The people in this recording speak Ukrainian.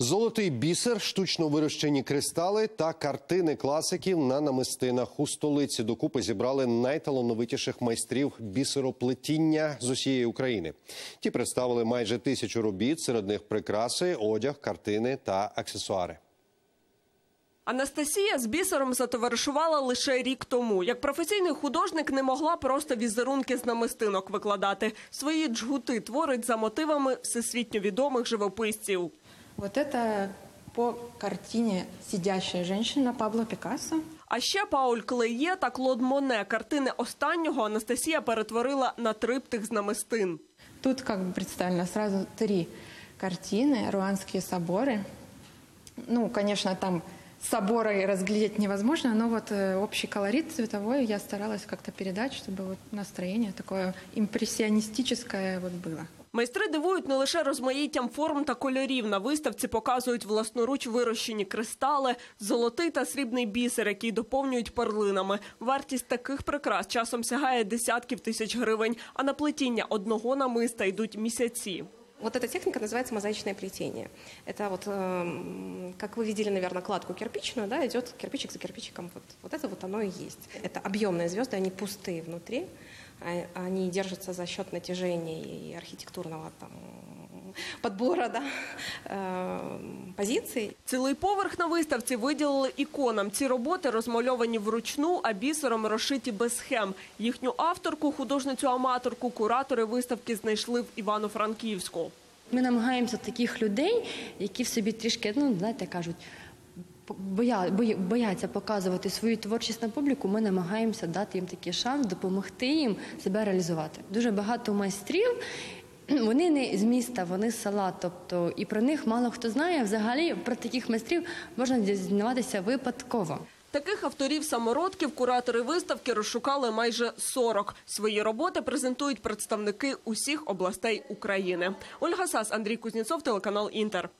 Золотий бісер, штучно вирощені кристали та картини класиків на намистинах у столиці докупи зібрали найталановитіших майстрів бісероплетіння з усієї України. Ті представили майже тисячу робіт, серед них прикраси, одяг, картини та аксесуари. Анастасія з бісером затоваришувала лише рік тому. Як професійний художник не могла просто візерунки з намистинок викладати. Свої джгути творить за мотивами всесвітньо відомих живописців. Вот это по картине «Сидящая женщина» Пабло Пикассо. А ще Пауль Клеє та Клод Моне картини останнього Анастасія перетворила на триптих з намистин. Тут как бы представлено сразу три картины, руанские соборы. Ну, конечно, там соборы разглядеть невозможно, но вот э, общий колорит цветовой я старалась как-то передать, чтобы вот настроение такое импрессионистическое вот было. Майстри дивують не лише розмаїттям форм та кольорів. На виставці показують власноруч вирощені кристали, золотий та срібний бісер, який доповнюють перлинами. Вартість таких прикрас часом сягає десятків тисяч гривень, а на плетіння одного намиста йдуть місяці. Вот эта техника называется мозаичное плетение. Это вот, эм, как вы видели, наверное, кладку кирпичную, да, идет кирпичик за кирпичиком. Вот, вот это вот оно и есть. Это объемные звезды, они пустые внутри, а- они держатся за счет натяжения и архитектурного там, подбора да, эм, позиций. Цілий поверх на виставці виділили іконам. Ці роботи розмальовані вручну, а бісером розшиті без схем. Їхню авторку, художницю-аматорку, куратори виставки знайшли в Івано-Франківську. Ми намагаємося таких людей, які в собі трішки, ну знаєте, кажуть, боя, бояться показувати свою творчість на публіку. Ми намагаємося дати їм такий шанс, допомогти їм себе реалізувати. Дуже багато майстрів. Вони не з міста, вони з села. Тобто, і про них мало хто знає. Взагалі про таких майстрів можна дізнаватися випадково. Таких авторів самородків куратори виставки розшукали майже 40. Свої роботи презентують представники усіх областей України. Ольга Сас, Андрій Кузнєцов, телеканал Інтер.